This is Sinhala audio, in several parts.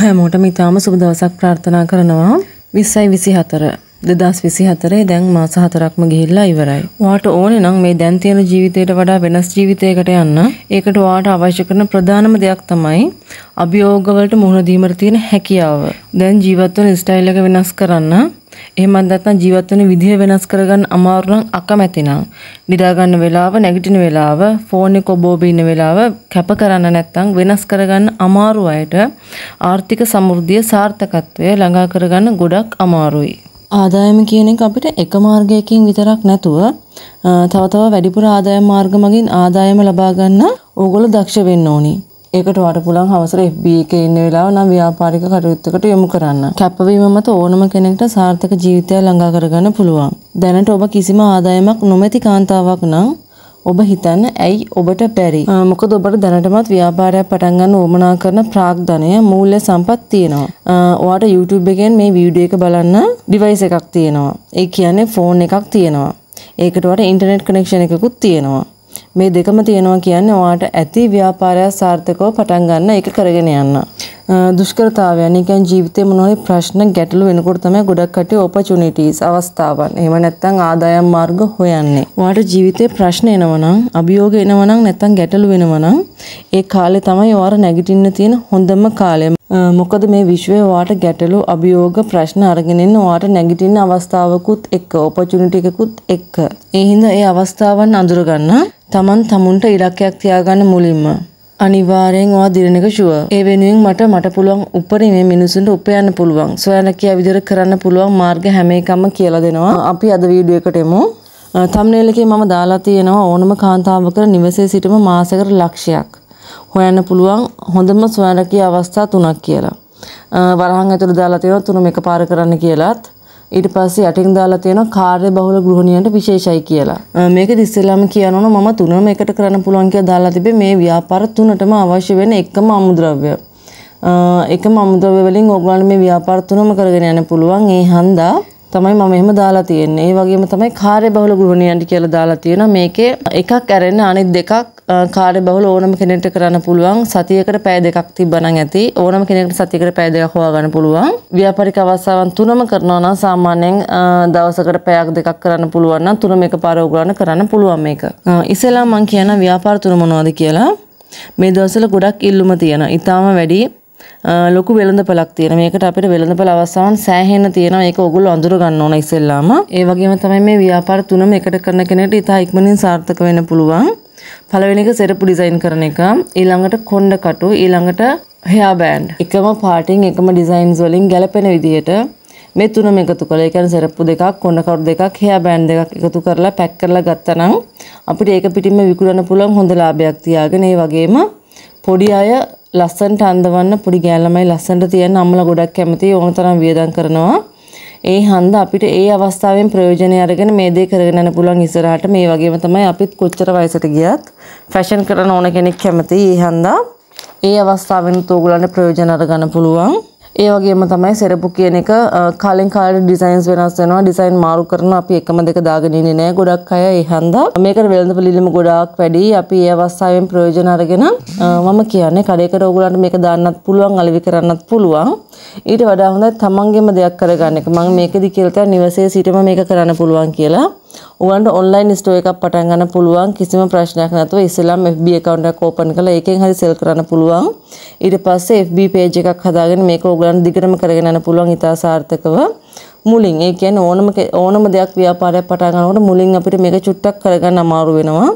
හැමෝටම ඉතාම සුබ දවසක් ප්‍රාර්ථනා කරනවා 20යි 24 2024 දැන් මාස හතරක්ම ගිහිල්ලා ඉවරයි. ඔයාට ඕනේ නම් මේ දැන් තියෙන ජීවිතයට වඩා වෙනස් ජීවිතයකට යන්න. ඒකට ඔයාට අවශ්‍ය කරන ප්‍රධානම දෙයක් තමයි අභියෝග වලට මුහුණ දීමට තියෙන හැකියාව. දැන් ජීවත් වෙන ස්ටයිල් එක වෙනස් කරන්න එහෙමත් නැත්නම් ජීවත් වෙන විදිහ වෙනස් කරගන්න අමාරු නම් අකමැති නම් නිදා ගන්න වෙලාව නැගිටින වෙලාව ෆෝන් එක ඔබ ඔබ ඉන්න වෙලාව කැප කරන්න නැත්නම් වෙනස් කරගන්න අමාරු අයට ආර්ථික සමෘද්ධිය සාර්ථකත්වය ළඟා කරගන්න ගොඩක් අමාරුයි. ආදායම කියන එක අපිට එක මාර්ගයකින් විතරක් නැතුව තව තව වැඩිපුර ආදායම් මාර්ග මගින් ආදායම ලබා ගන්න ඕගොල්ලෝ දක්ෂ වෙන්න ඕනි. ඒකට වට පුළුවන් හවසර FB එකේ ඉන්න වෙලාව නම් ව්‍යාපාරික කටයුත්තකට යොමු කරන්න. කැපවීම මත ඕනම කෙනෙක්ට සාර්ථක ජීවිතයක් ළඟා කරගන්න පුළුවන්. දැනට ඔබ කිසිම ආදායමක් නොමැති කාන්තාවක් නම් ඔබ හිතන්න ඇයි ඔබට බැරි. මොකද ඔබට දැනටමත් ව්‍යාපාරයක් පටන් ගන්න උවමනා කරන ප්‍රාග්ධනය මූල්‍ය සම්පත් තියෙනවා. ඔයාට YouTube එකෙන් මේ වීඩියෝ එක බලන්න ඩිවයිස් එකක් තියෙනවා. ඒ කියන්නේ ෆෝන් එකක් තියෙනවා. ඒකට වට ඉන්ටර්නෙට් කනෙක්ෂන් එකකුත් තියෙනවා. මේ දෙකම තියෙනවා කියන්නේ ඔයාට ඇති ව්‍යාපාරය සාර්ථකව පටන් ගන්න ඒක කරගෙන යන්න. දුෂ්කරතාවයන් කියන්නේ ජීවිතේ මොනවාරි ප්‍රශ්න ගැටලු වෙනකොට තමයි ගොඩක් කට්ටිය opportunities අවස්ථාවන්. එහෙම නැත්නම් ආදායම් මාර්ග හොයන්නේ. ඔයාට ජීවිතේ ප්‍රශ්න එනවනම්, අභියෝග එනවනම් නැත්නම් ගැටලු වෙනවනම් ඒ කාලේ තමයි ඔයාලා නැගිටින්න තියෙන හොඳම කාලය. මොකද මේ විශ්වය ඔයාට ගැටලු අභියෝග ප්‍රශ්න අරගෙන ඉන්න ඔයාට නැගිටින්න අවස්ථාවකුත් එක්ක ඔපචුනිටි එකකුත් එක්ක. ඒ හින්දා ඒ අවස්ථාවන් අඳුරගන්න තමන් තමුන්ට ඉලක්කයක් තියාගන්න මුලින්ම අනිවාර්යෙන් ඔයා දිරණ එක ෂුවර්. ඒ වෙනුවෙන් මට මට පුළුවන් උපරිමේ මිනිසුන්ට උපයන්න පුළුවන්. සොයනකිය විදිහට කරන්න පුළුවන් මාර්ග හැම එකම කියලා දෙනවා. අපි අද වීඩියෝ එකට එමු. තම්නේල් එකේ මම දාලා තියෙනවා ඕනම කාන්තාවක නිවසේ සිටම මාසයකට ලක්ෂයක් හොයන්න පුළුවන් හොඳම සොයනකිය අවස්ථා තුනක් කියලා. වරහන් ඇතුළේ දාලා තියෙනවා තුනම එකපාර කරන්න කියලාත් ඊට පස්සේ යටින් දාලා තියෙනවා කාර්ය බහුල ගෘහණියන්ට විශේෂයි කියලා. මේකෙදි ඉස්සෙල්ලාම කියනවනේ මම තුනම එකට කරන්න පුළුවන් කියලා දාලා තිබේ මේ ව්‍යාපාර තුනටම අවශ්‍ය වෙන එකම අමුද්‍රව්‍ය. එකම අමුද්‍රව්‍ය වලින් ඕගොල්ලන්ට මේ ව්‍යාපාර තුනම කරගෙන යන්න පුළුවන්. ඒ හන්දා තමයි මම එහෙම දාලා තියෙන්නේ. ඒ වගේම තමයි කාර්ය බහුල ගෘහණියන්ට කියලා දාලා තියෙනවා. මේකේ එකක් ඇරෙන්න අනිත් දෙකක් කාර්ය බහුල ඕනම කෙනෙක්ට කරන්න පුළුවන්. සතියකට පැය දෙකක් තිබ්බනම් ඇති. ඕනම කෙනෙකුට සතියකට පැය දෙකක් හොයාගන්න පුළුවන්. ව්‍යාපාරික අවස්ථාවන් තුනම කරනවා නම් සාමාන්‍යයෙන් දවසකට පැයක් දෙකක් කරන්න පුළුවන් නම් තුනම එකපාර උගලන්න කරන්න පුළුවන් මේක. ඉස්සෙල්ලා මම කියන ව්‍යාපාර තුන මොනවද කියලා මේ දවස්වල ගොඩක් ඉල්ලුම තියෙනවා. ඊටාම වැඩි ලොකු වෙළඳපළක් තියෙන. මේකට අපිට වෙළඳපළ අවස්ථාවන් සෑහෙන්න තියෙනවා. ඒක ඔයගොල්ලෝ අඳුර ගන්න ඕන ඉස්සෙල්ලාම. ඒ වගේම තමයි මේ ව්‍යාපාර තුනම එකට කරන කෙනෙක්ට ඉතා ඉක්මනින් සාර්ථක වෙන්න පුළුවන්. පළවෙනි එක සෙරපු ඩිසයින් කරන එක. ඊළඟට කොණ්ඩ කටු, ඊළඟට හෙයා බෑන්ඩ්. එකම පාටින් එකම ඩිසයින්ස් වලින් ගැලපෙන විදිහට මේ තුනම එකතු කළා. ඒ කියන්නේ සෙරප්පු දෙකක්, කොණ්ඩ කටු දෙකක්, හෙයා බෑන්ඩ් දෙකක් එකතු කරලා පැක් කරලා ගත්තා අපිට ඒක පිටින්ම විකුණන්න පුළුවන් හොඳ ලාභයක් තියාගෙන ඒ වගේම පොඩි අය ලස්සන්ට අඳවන්න පොඩි ගෑල්ලමයි ලස්සන්ට තියන්න අම්මලා ගොඩක් කැමති ඕන තරම් වියදම් කරනවා. ඒ හන්ද අපිට ඒ අවස්ථාවෙන් ප්‍රයෝජනය අරගෙන මේ දේ කරගෙන යන්න පුළුවන් ඉස්සරහට මේ වගේම තමයි අපිත් කොච්චර වයසට ගියත් ෆැෂන් කරන ඕන කෙනෙක් කැමති. ඒ හන්දා ඒ අවස්ථාවෙන් උගලන්ට ප්‍රයෝජන අරගන්න පුළුවන්. ඒ වගේම තමයි සෙරපු කියන එක කලින් කාලේ ඩිසයින්ස් වෙනස් වෙනවා. ඩිසයින් මාරු කරන අපි එකම දෙක දාගෙන ඉන්නේ නෑ. ගොඩක් අය ඒ හන්දා. මේකට වෙළඳපොළ ඉල්ලීම ගොඩාක් වැඩි. අපි ඒ අවස්ථාවෙන් ප්‍රයෝජන අරගෙන මම කියන්නේ කඩේකට ඕගොල්ලන්ට මේක දාන්නත් පුළුවන් අලෙවි කරන්නත් පුළුවන්. ඊට වඩා හොඳයි තමන්ගේම දෙයක් කරගන්න එක. මම මේකෙදි කියලා නිවසේ සිටම මේක කරන්න පුළුවන් කියලා. ඔයගලන්ට ඔන්ලයින් ස්ටෝර් එකක් පටන් ගන්න පුළුවන් කිසිම ප්‍රශ්නයක් නැතුව ඉස්සෙල්ලාම FB account එකක් ඕපන් කරලා ඒකෙන් හරි සෙල් කරන්න පුළුවන්. ඊට පස්සේ FB page එකක් හදාගෙන මේක ඔයගලන්ට දිගටම කරගෙන යන්න පුළුවන් ඉතා සාර්ථකව. මුලින් ඒ කියන්නේ ඕනම ඕනම දෙයක් ව්‍යාපාරයක් පටන් ගන්නකොට මුලින් අපිට මේක චුට්ටක් කරගන්න අමාරු වෙනවා.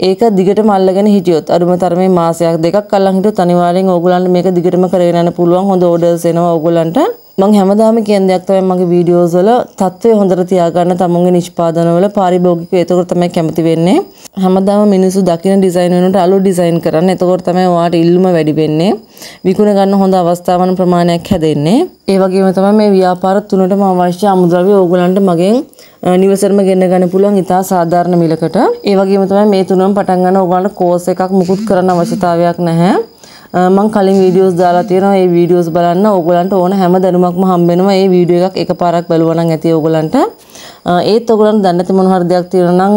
ඒක දිගටම අල්ලගෙන හිටියොත් අඩුම තරමේ මාසයක් දෙකක් අල්ලන් හිටියොත් අනිවාර්යෙන් ඕගොල්ලන්ට මේක දිගටම කරගෙන යන්න පුළුවන් හොඳ ඕඩර්ස් එනවා ඕගොල්ලන්ට මම හැමදාම කියන දෙයක් තමයි මගේ වීඩියෝස් වල තත්ත්වය හොඳට තියාගන්න තමුන්ගේ නිෂ්පාදන වල පාරිභෝගිකව. එතකොට තමයි කැමති වෙන්නේ. හැමදාම මිනිස්සු දකින ඩිසයින් වෙනකොට අලුත් ඩිසයින් කරන්න. එතකොට තමයි ඔයාට ඉල්ලුම වැඩි වෙන්නේ. විකුණ ගන්න හොඳ අවස්ථාවන් ප්‍රමාණයක් හැදෙන්නේ. ඒ වගේම තමයි මේ ව්‍යාපාර තුනටම අවශ්‍ය අමුද්‍රව්‍ය ඕගලන්ට මගෙන් නිවසරම ගෙන්න ගන්න පුළුවන් ඉතා සාධාරණ මිලකට. ඒ වගේම තමයි මේ තුනම පටන් ගන්න ඕගලන්ට කෝස් එකක් මුකුත් කරන්න අවශ්‍යතාවයක් නැහැ. මම කලින් වීඩියෝස් දාලා තියෙනවා. ඒ වීඩියෝස් බලන්න ඕගොල්ලන්ට ඕන හැම දැනුමක්ම හම්බ වෙනවා ඒ වීඩියෝ එකක් එකපාරක් බලුවා නම් ඇති ඕගොල්ලන්ට. ඒත් ඔයගොල්ලන් දන්නේ නැති මොන හරි දෙයක් තියෙනවා නම්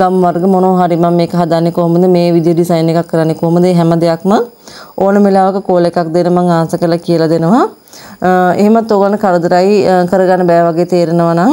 ගම් වර්ග මොනවා හරි මම මේක හදන්නේ කොහොමද? මේ විදිහේ ඩිසයින් එකක් කරන්නේ කොහොමද? හැම දෙයක්ම ඕනම වෙලාවක කෝල් එකක් දෙන මම ආන්සර් කරලා කියලා දෙනවා. එහෙමත් ඔයගොල්ලන් කරදරයි කරගන්න බෑ වගේ තේරෙනවා නම්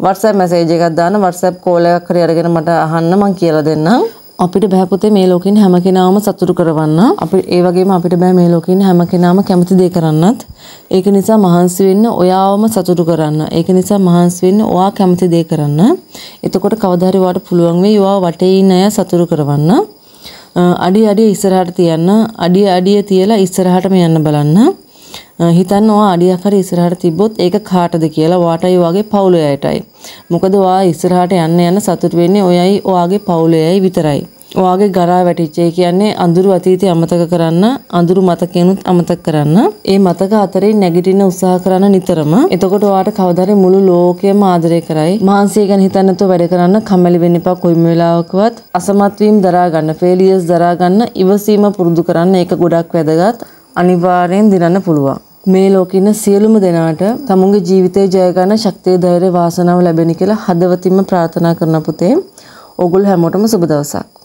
WhatsApp මැසේජ් එකක් දාන්න. WhatsApp කෝල් එකක් හරි අරගෙන මට අහන්න මම කියලා දෙන්නම්. අපිට බෑ පුතේ මේ ලෝකෙින් හැම කෙනාම සතුටු කරවන්න. අපි ඒ වගේම අපිට බෑ මේ ලෝකෙින් හැම කෙනාම කැමති දේ කරන්නත්. ඒක නිසා මහන්සි වෙන්න ඔයාවම සතුටු කරන්න. ඒක නිසා මහන්සි වෙන්න ඔයා කැමති දේ කරන්න. එතකොට කවදා හරි ඔයාට පුළුවන් වෙයි ඔයා වටේ ඉන්න අය සතුටු කරවන්න. අඩිය අඩිය ඉස්සරහට තියන්න. අඩිය අඩිය තියලා ඉස්සරහටම යන්න බලන්න. හිතන්න ඔයා අඩියක් හරි ඉස්සරහට තිබ්බොත් ඒක කාටද කියලා වාටයි ඔයාගේ පවුලේ අයටයි. මොකද ඔයා ඉස්සරහට යන්න යන සතුට වෙන්නේ ඔයයි ඔයාගේ පවුලේ අය විතරයි. ඔයාගේ ගරා වැටිච්චේ කියන්නේ අඳුරු අතීතය අමතක කරන්න අඳුරු මතකයනුත් අමතක කරන්න. ඒ මතක අතරේ නැගිටින්න උත්සාහ කරන්න නිතරම. එතකොට ඔයාට කවදාරි මුළු ලෝකයම ආදරය කරයි. මහන්සිය ගැන හිතන්න නැතුව වැඩ කරන්න කම්මැලි වෙන්න එපා කොයිම වෙලාවකවත්. අසමත් වීම දරා ගන්න, ෆේලියර්ස් දරා ගන්න, ඉවසීම පුරුදු කරන්න. ඒක ගොඩක් වැදගත්. අනිවාර්යෙන් දිනන්න පුළුවන්. මේ ලෝකේ ඉන්න සියලුම දෙනාට තමුන්ගේ ජීවිතේ ජය ගන්න ශක්තිය ධෛර්ය වාසනාව ලැබෙන කියලා හදවතින්ම ප්‍රාර්ථනා කරන පුතේ. ඕගොල්ලෝ හැමෝටම සුබ දවසක්.